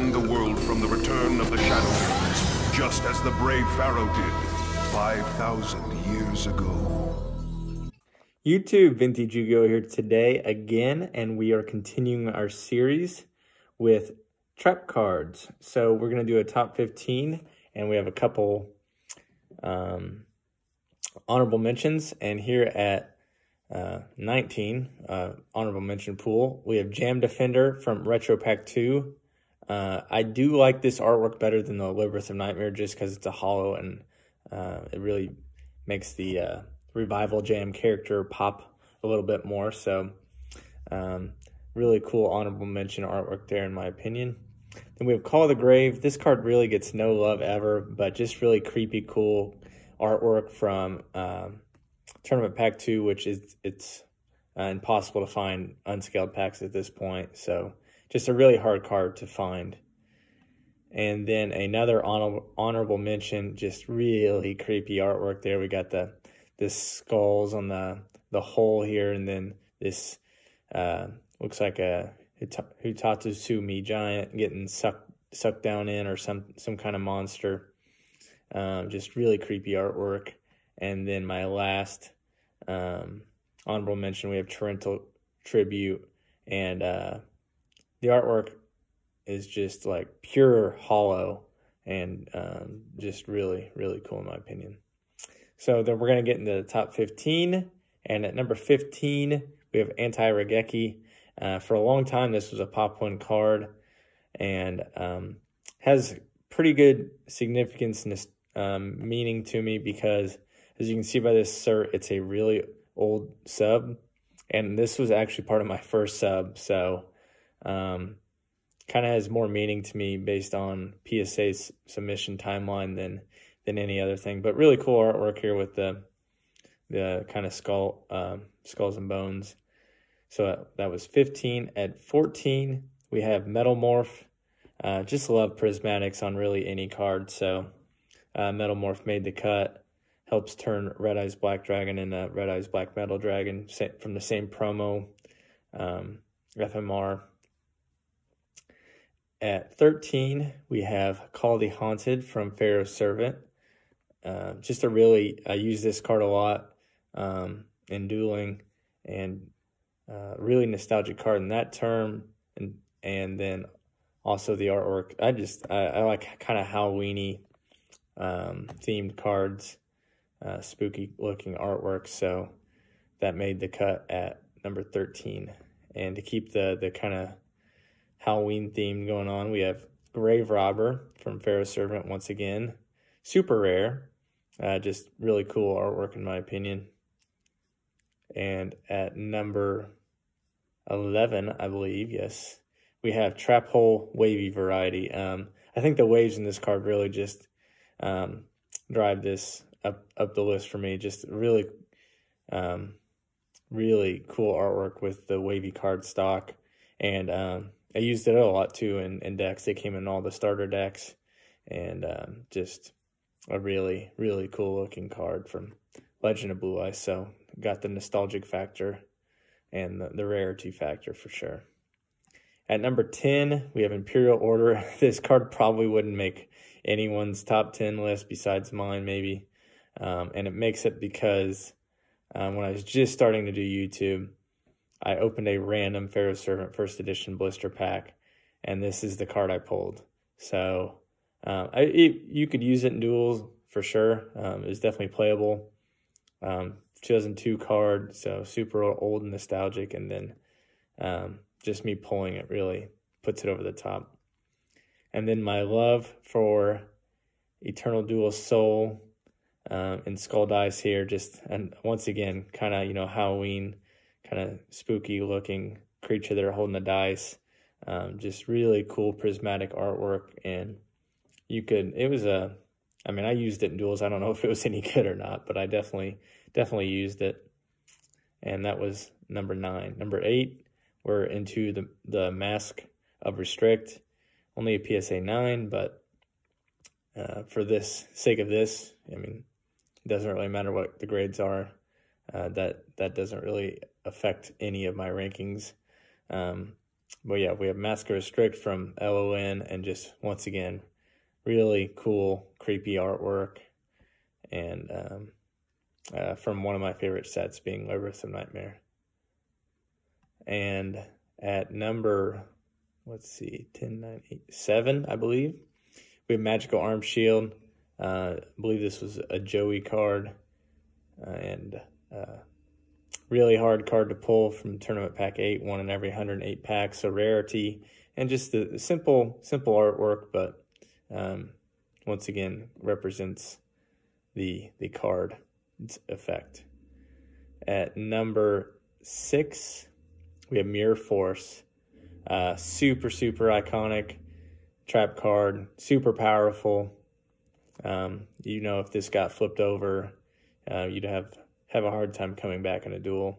defend the world from the return of the Shadowlands, just as the brave Pharaoh did 5,000 years ago. YouTube, Vintage Yu-Gi-Oh! here today again, and we are continuing our series with trap cards. So we're going to do a top 15, and we have a couple um, honorable mentions. And here at uh, 19, uh, honorable mention pool, we have Jam Defender from Retro Pack 2. Uh, I do like this artwork better than the Labyrinth of Nightmare just because it's a hollow and uh, it really makes the uh, Revival Jam character pop a little bit more. So, um, really cool honorable mention artwork there, in my opinion. Then we have Call of the Grave. This card really gets no love ever, but just really creepy, cool artwork from um, Tournament Pack 2, which is it's uh, impossible to find unscaled packs at this point. So just a really hard card to find. And then another honor, honorable mention, just really creepy artwork there. We got the this skulls on the the hole here, and then this uh, looks like a Hitotsu-Me giant getting sucked sucked down in, or some some kind of monster. Um, just really creepy artwork. And then my last um, honorable mention, we have Torrential Tribute, and uh, the artwork is just like pure hollow and um, just really, really cool in my opinion. So then we're going to get into the top 15. And at number 15, we have Anti-Raigeki. Uh, for a long time, this was a pop one card and um, has pretty good significance and um, meaning to me because, as you can see by this cert, it's a really old sub. And this was actually part of my first sub. So um, kind of has more meaning to me based on PSA's submission timeline than than any other thing. But really cool artwork here with the the kind of skull um, skulls and bones. So that was 15. At 14, we have Metal Morph. Uh, just love prismatics on really any card. So uh, Metal Morph made the cut. Helps turn Red Eyes Black Dragon into Red Eyes Black Metal Dragon from the same promo. Um, FMR at 13, we have Call the Haunted from Pharaoh's Servant. Uh, just a really, I use this card a lot um, in dueling and uh, really nostalgic card in that term. And, and then also the artwork. I just, I, I like kind of Halloweeny um, themed cards, uh, spooky looking artwork. So that made the cut at number 13. And to keep the, the kind of Halloween theme going on. We have Grave Robber from Pharaoh's Servant once again. Super rare. Uh, just really cool artwork in my opinion. And at number 11, I believe, yes, we have Trap Hole Wavy Variety. Um, I think the waves in this card really just um, drive this up, up the list for me. Just really, um, really cool artwork with the wavy card stock. And um, I used it a lot too in, in decks. They came in all the starter decks, and um, just a really really cool looking card from Legend of Blue Eyes. So got the nostalgic factor and the, the rarity factor for sure. At number 10, we have Imperial Order. This card probably wouldn't make anyone's top 10 list besides mine, maybe. Um, and it makes it because um, when I was just starting to do YouTube, I opened a random Pharaoh's Servant first edition blister pack, and this is the card I pulled. So um, I, it, you could use it in duels for sure. Um, it's definitely playable. Um, 2002 card, so super old and nostalgic, and then um, just me pulling it really puts it over the top. And then my love for Eternal Dual Soul um, and Skull Dice here, just and once again, kind of you know Halloween kind of spooky looking creature that are holding the dice. Um, just really cool prismatic artwork. And you could, it was a, I mean, I used it in duels. I don't know if it was any good or not, but I definitely, definitely used it. And that was number nine. Number eight, we're into the, the Mask of Restrict. Only a PSA 9, but uh, for this sake of this, I mean, it doesn't really matter what the grades are. Uh, that that doesn't really affect any of my rankings. Um, but yeah, we have Mask Restrict from LON, and just once again, really cool, creepy artwork, and um, uh, from one of my favorite sets being Labyrinth of Nightmare. And at number, let's see, 10, 9, 8, 7, I believe, we have Magical Arm Shield. Uh, I believe this was a Joey card, and uh, really hard card to pull from Tournament Pack 8, one in every 108 packs, so rarity, and just the simple, simple artwork, but um, once again, represents the, the card effect. At number six, we have Mirror Force. Uh, super, super iconic trap card, super powerful. Um, you know, if this got flipped over, uh, you'd have have a hard time coming back in a duel.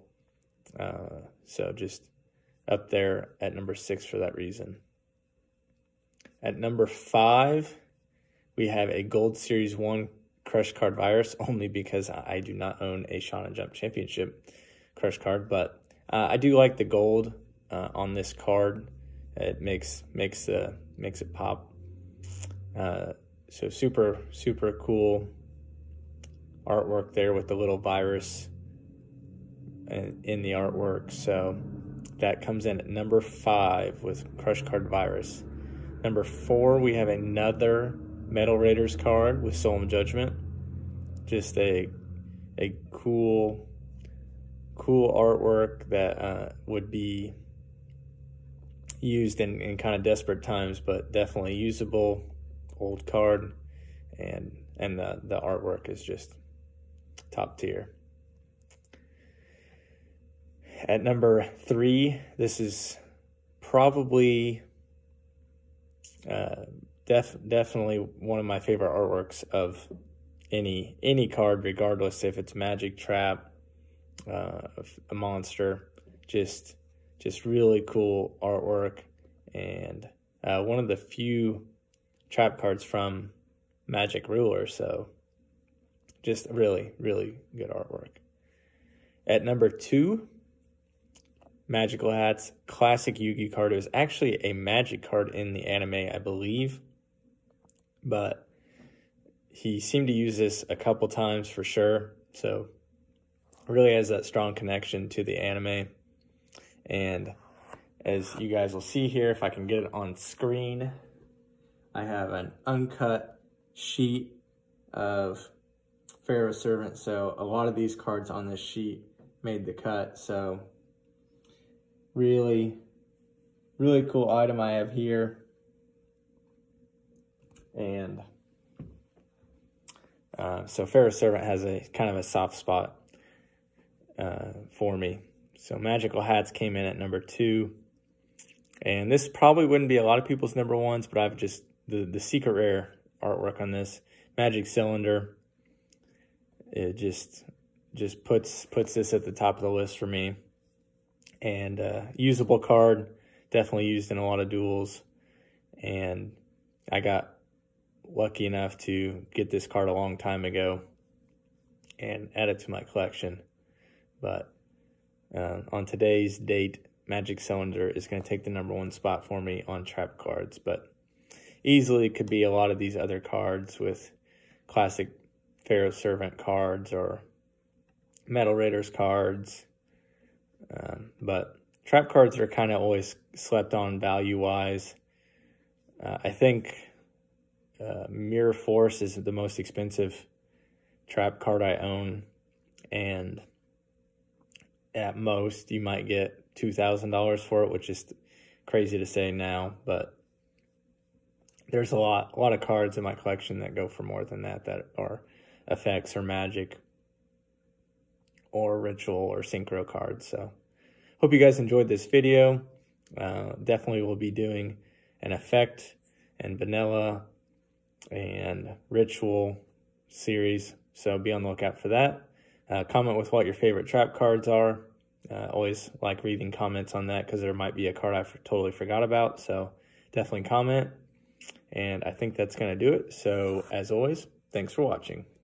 Uh, so just up there at number six for that reason. At number five, we have a Gold Series 1 Crush Card Virus, only because I do not own a Shonen Jump Championship Crush card, but uh, I do like the gold uh, on this card. It makes makes the makes it pop. Uh, so super super cool artwork there with the little virus in, the artwork. So that comes in at number five with Crush Card Virus. Number four, we have another Metal Raiders card with Solemn Judgment. Just a a cool cool artwork that uh, would be used in, in kind of desperate times, but definitely usable old card, and and the the artwork is just top tier. At number three, this is probably uh, def definitely one of my favorite artworks of any any card, regardless if it's Magic Trap, uh, a monster, just just really cool artwork, and uh, one of the few trap cards from Magic Ruler. So just really really good artwork. At number two, Magical Hats classic Yugi card. It was actually a Magic card in the anime, I believe, but he seemed to use this a couple times for sure. So really has that strong connection to the anime. And as you guys will see here, if I can get it on screen, I have an uncut sheet of Pharaoh Servant. So a lot of these cards on this sheet made the cut. So really, really cool item I have here. And uh, so Pharaoh Servant has a kind of a soft spot uh, for me. So Magical Hats came in at number two. And this probably wouldn't be a lot of people's number ones, but I've just, the, the secret rare artwork on this. Magic Cylinder. It just, just puts, puts this at the top of the list for me. And uh, usable card, definitely used in a lot of duels. And I got lucky enough to get this card a long time ago and add it to my collection. But uh, on today's date, Magic Cylinder is going to take the number one spot for me on trap cards. But easily could be a lot of these other cards with classic Pharaoh Servant cards or Metal Raiders cards. Um, but trap cards are kind of always slept on value wise. Uh, I think uh, Mirror Force is the most expensive trap card I own, and at most you might get two thousand dollars for it, which is crazy to say now, but there's a lot a lot of cards in my collection that go for more than that that are effects or magic or ritual or synchro cards. So hope you guys enjoyed this video. Uh, definitely will be doing an effect and vanilla and ritual series. So be on the lookout for that. Uh, comment with what your favorite trap cards are. Uh, always like reading comments on that because there might be a card I totally forgot about. So definitely comment. And I think that's going to do it. So as always, thanks for watching.